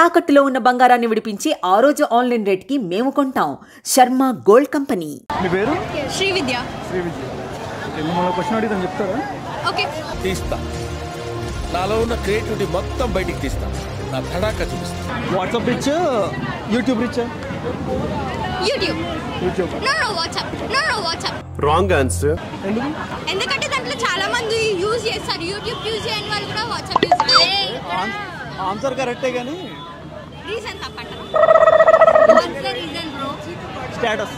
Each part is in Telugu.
తాకట్టులో ఉన్న బంగారాన్ని విడిపించి ఆ రోజు ఆన్లైన్ రేట్కి మేము కొంటాం. Sharma gold company. మీ పేరు? శ్రీ విద్య శ్రీ విజయ్ ఓకే మిమ్మల్ని క్వశ్చన్ అడిగితే చెప్తారా? ఓకే. తీస్తా. నాలో ఉన్న క్రియేటివిటీ మొత్తం బయటికి తీస్తా. నా తడాక చూపిస్తా. WhatsApp rich? YouTube rich? YouTube. YouTube. No no WhatsApp. No no WhatsApp. Wrong answer. ఎందుకు? ఎందుకంటే దాంట్లో చాలా మంది యూజ్ చేస్తారు. యూట్యూబ్ యూజ్ చేయని వాళ్ళు కూడా వాట్సాప్ యూజ్ చేస్తారు ఆన్సర్ కరెక్టే కానీ reason తప్పంటారు what's the reason bro status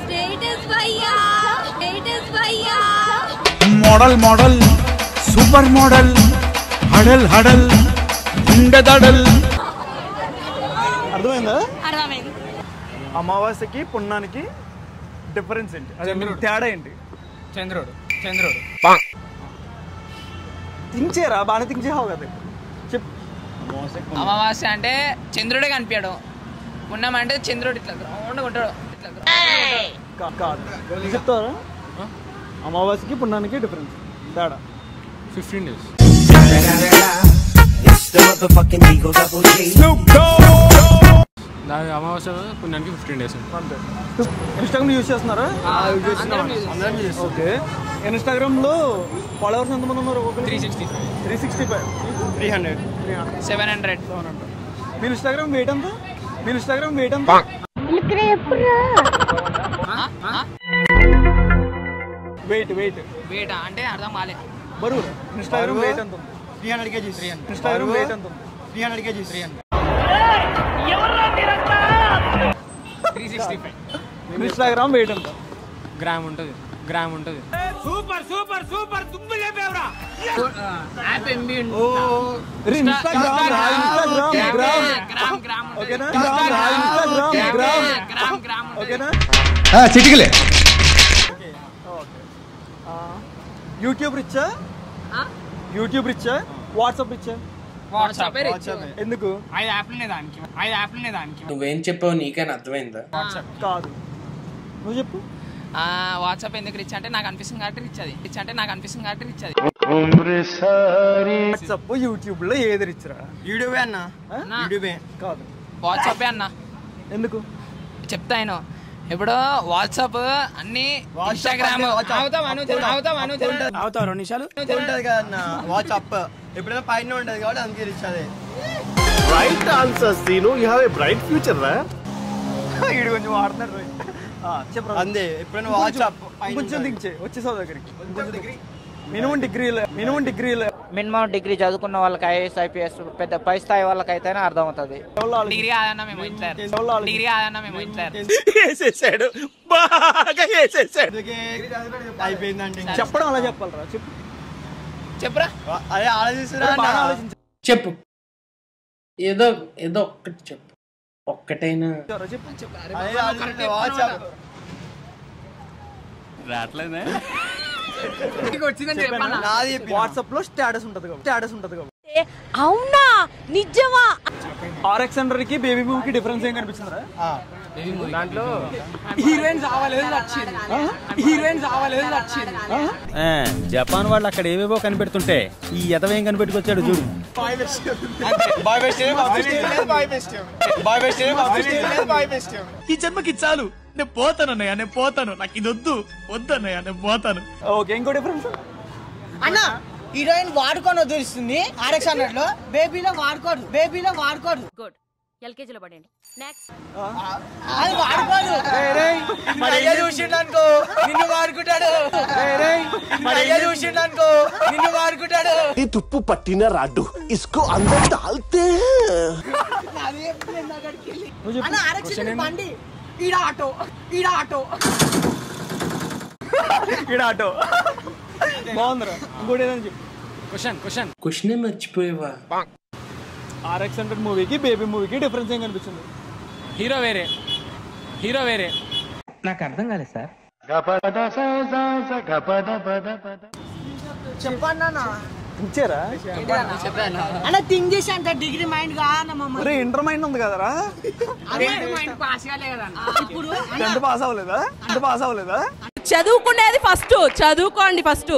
status భయ్యా స్టేటస్ భయ్యా. మోడల్ మోడల్ సూపర్ మోడల్ హడల్ హడల్ గుండెదడల్ అర్థమైందా? అర్థమైంది. అమావాస్యకి పున్నానికి డిఫరెన్స్ ఏంటి? అదే తేడా ఏంటి? చంద్రుడు. చంద్రుడు. చేయరా బాగానే చేయవు కదా అమావాస్య అంటే చంద్రుడే కనిపించడం. ఉన్నామంటే చంద్రుడు ఇట్లా గ్రౌండ్ ఉంటాడు ఇట్లా చెప్తారా? అమావాస్యకి పున్నానికి డిఫరెన్స్ తేడా. ఫిఫ్టీన్ డేస్ దాని అమావాస్య పుణ్యానికి ఫిఫ్టీన్ డేస్. అంతే. ఇన్స్టాగ్రామ్ యూజ్ చేస్తున్నారా? ఓకే. ఇన్స్టాగ్రామ్లో ఫాలోవర్స్ ఎంతమంది ఉన్నారు three sixty five. Three sixty five. Three hundred. Three hundred. Seven hundred. Seven hundred. మీ ఇన్స్టాగ్రామ్ వెయిట్ ఎంత? మీ ఇన్స్టాగ్రామ్ వెయిట్ ఎంత? Weight wait. వేట అంటే అర్థం కాలే. బరువు. ఇన్స్టాగ్రామ్ వెయిట్ ఎంత three hundred kgs. Instagram weight ఎంత three hundred kgs. Three hundred three sixty five Instagram weight ఎంత గ్రామ్ ఉంటుంది. గ్రామ్ ఉంటుంది యాప్ ఎంబీ ఇన్స్టాగ్రామ్ రా ఇన్స్టాగ్రామ్ గ్రామ్ గ్రామ్ గ్రామ్ ఓకేనా? గ్రామ్ రా ఇన్స్టాగ్రామ్ గ్రామ్ గ్రామ్ గ్రామ్ ఓకేనా? చిటికలే. యూట్యూబ్ రిచ్చా యూట్యూబ్ రిచ్చా వాట్సాప్ రిచ్చా వాట్సాప్ ఎందుకు? ఐదు యాప్లనే దానికి. ఐదు యాప్లనే దానికి. నువ్వేం చెప్పావు నీకైనా అర్థమైందా? కాదు. నువ్వు చెప్పు. వాట్సాప్ ఎందుకు రిచ్ అంటే నాకు అనిపిస్తుంది కాబట్టి రిచ్ అది. రిచ్ అంటే నాకు అనిపిస్తుంది కాబట్టి రిచ్ అది. వాట్సాప్ యూట్యూబ్లో ఏది రిచ్రా యూట్యూబే అన్న. యూట్యూబే. కాదు. వాట్సాపే అన్న. ఎందుకు? చెప్తాను ఇప్పుడు వాట్సాప్ అన్ని ఇన్స్టాగ్రామ్ అవుతాం రెండు నిమిషాలు? ఉంటది కదా అన్న వాట్సాప్. ఎప్పుడైనా పైన ఉంటది కాబట్టి అందుకే రిచ్ అదే. Right answer Seenu you have a bright future రా ఈడు కొంచెం వాడుతున్నారు రోయ్. ఆ, చెప్పు రా. అందే ఎప్పుడైనా వాట్సాప్ కొంచెం దింక్ చేయి వచ్చేసావు దగ్గరికి. మినిమం డిగ్రీలో మినిమం డిగ్రీలో. మినిమం డిగ్రీ చదువుకున్న వాళ్ళకి ఐఏఎస్ ఐపీఎస్ పెద్ద పై స్థాయి వాళ్ళకైతేనే అర్థమవుతుంది. ఎవరు ఆలోచించు? డిగ్రీ కాదన్న మేము ఇంటర్ ఎవరు ఆలోచించు? డిగ్రీ కాదన్న మేము ఇంటర్ వేసేసాడు బాగా వేసేసాడు అందుకే అయిపోయిందంటే ఇంకా. చెప్పడం అలా చెప్పాలరా చెప్పు. చెప్పురా. అదే ఆలోచిస్తున్నా. చెప్పు. ఏదో ఏదో ఒక్కటి చెప్పు. ఒక్కటైనా. వాట్సాప్. వచ్చిందని నాది. వాట్సాప్లో స్టేటస్ ఉంటది స్టేటస్ ఉంటది అవునా? నిజమా? ఆర్ఎక్స్ హండ్రెడ్కి బేబీ మూవ్కి డిఫరెన్స్ ఏం కనిపిస్తుందా ఆ. దాంట్లో హీరోయిన్స్ అవ్వలేదు నచ్చింది. హీరోయిన్స్ అవ్వలేదు నచ్చింది. జపాన్ వాళ్ళు అక్కడ ఏవేవో కనిపెడుతుంటే ఈ ఎదవేం కనిపెట్టుకొచ్చాడు చూడు. ఈ జన్మకి చాలు. నేను పోతాను అన్నయ్య నేను పోతాను. నాకు ఇది వద్దు వద్దు అన్నయ్య నేను పోతాను. ఓకే ఇంకో డిఫరెన్స్ అన్న హీరోయిన్ వాడుకొని వదిలిస్తుంది ఆర్ఎక్స్ హండ్రెడ్లో బేబీలో వాడుకోరు బేబీలో వాడుకోరు గుడ్ ఎల్కేజీలో పడండి నెక్స్ట్ అది వాడుకోరు మరి అయ్యా చూసిండు అనుకో నిన్ను వాడుకుంటాడు. మరి అయ్యా నిన్ను వాడుకుంటాడు. ఈ తుప్పు పట్టిన రాడ్డు ఇసుకో అందరు తాల్తే. అన్న ఆర్ఎక్స్ హండ్రెడ్ బండి ఈడ ఆటో ఈడ ఆటో ఈడ ఆటో బాగుందిరా ఇంకోటి ఏదైనా చెప్పు క్వశ్చన్ క్వశ్చన్ క్వశ్చనే మర్చిపోయావా ఆర్ఎక్స్ హండ్రెడ్ మూవీకి బేబీ మూవీకి డిఫరెన్స్ ఏం కనిపిస్తుంది హీరో వేరే హీరో వేరే చెప్పండి అన్న ఇచ్చారా? అన్న థింక్ చేసి అంత డిగ్రీ మైండ్ అరే ఇంటర్ మైండ్ ఉంది కదరా? ఇప్పుడు టెన్త్ పాస్ అవ్వలేదా? టెన్త్ పాస్ అవ్వలేదా? చదువుకునేది ఫస్ట్ చదువుకోండి ఫస్ట్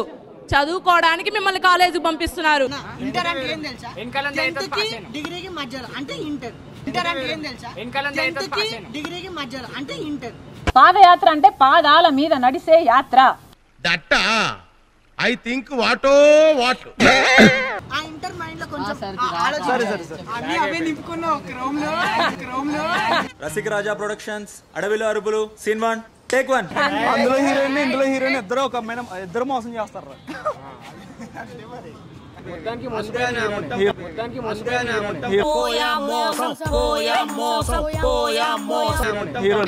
చదువుకోవడానికి మిమ్మల్ని కాలేజీకి పంపిస్తున్నారు. ఇంటర్ అంటే ఏం తెలుసా. డిగ్రీకి మధ్యలో అంటే ఇంటర్ ఇంటర్ అంటే ఏం తెలుసా. డిగ్రీకి మధ్యలో అంటే ఇంటర్ పాదయాత్ర అంటే పాదాల మీద నడిసే యాత్ర. దట్ ఐ థింక్ వాటో వాట్ ఆ ఇంటర్ మైండ్లో కొంచెం సరే, సరే, సరే. అన్ని అవే నింపుకున్నావు క్రోమ్లో క్రోమ్లో రసిక రాజా ప్రొడక్షన్స్ అడవిలో అరుపులు సీన్ వన్ టేక్ వన్. అందులో హీరోయిన్ ఇందులో హీరోయిన్ ఇద్దరు ఒక అమ్మాయి ఇద్దరు మోసం చేస్తారు? హీరో